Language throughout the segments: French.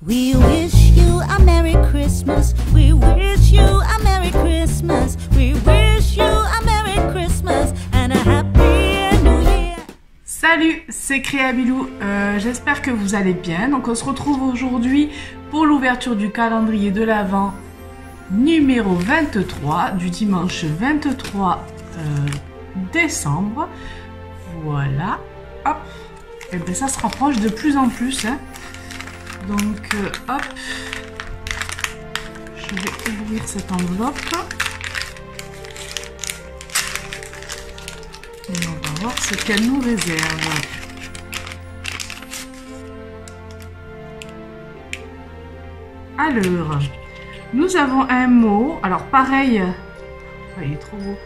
We wish you a Merry Christmas. We wish you a Merry Christmas. We wish you a Merry Christmas and a Happy New Year. Salut, c'est Créabilou, euh, j'espère que vous allez bien. Donc on se retrouve aujourd'hui pour l'ouverture du calendrier de l'Avent numéro 23 du dimanche 23 euh, décembre. Voilà, hop, et bien ça se rapproche de plus en plus. hein. Donc euh, hop, je vais ouvrir cette enveloppe. Et on va voir ce qu'elle nous réserve. Alors, nous avons un mot. Alors, pareil. Il est trop beau.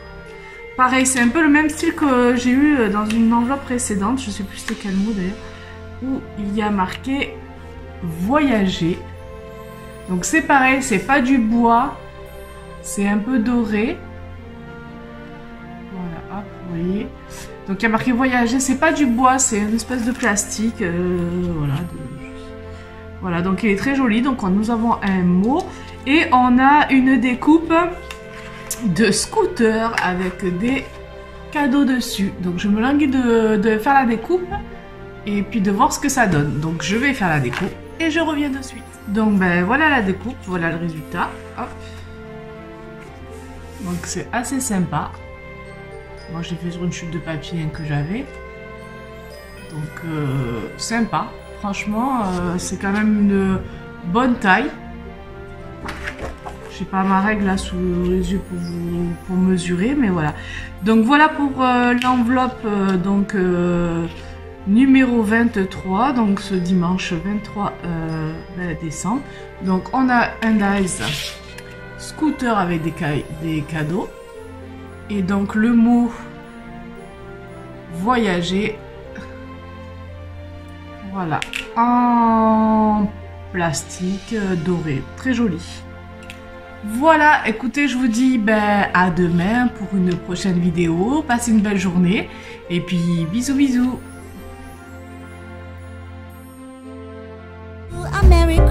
Pareil, c'est un peu le même style que j'ai eu dans une enveloppe précédente. Je sais plus c'était quel mot d'ailleurs. Où il y a marqué voyager. Donc, c'est pareil, c'est pas du bois. C'est un peu doré. Voilà, hop, vous voyez. Donc il y a marqué voyager, c'est pas du bois, c'est une espèce de plastique. euh, voilà, voilà, donc il est très joli. Donc on- nous avons un mot et on a une découpe de scooter avec des cadeaux dessus. Donc je me languis de faire la découpe et puis de voir ce que ça donne. Donc je vais faire la découpe et je reviens de suite. Donc ben voilà la découpe, voilà le résultat. Hop. Donc c'est assez sympa. Moi j'ai fait sur une chute de papier hein, que j'avais. Donc euh, sympa. Franchement, euh, c'est quand même une bonne taille. J'ai pas ma règle là sous les yeux pour, vous, pour mesurer, mais voilà. Donc voilà pour euh, l'enveloppe donc numéro 23, donc ce dimanche 23 euh, décembre. Donc on a un dice scooter avec des, des cadeaux. Et donc le mot voyager, voilà, en plastique euh, doré, très joli. Voilà, écoutez, je vous dis ben, à demain pour une prochaine vidéo. Passez une belle journée et puis bisous bisous.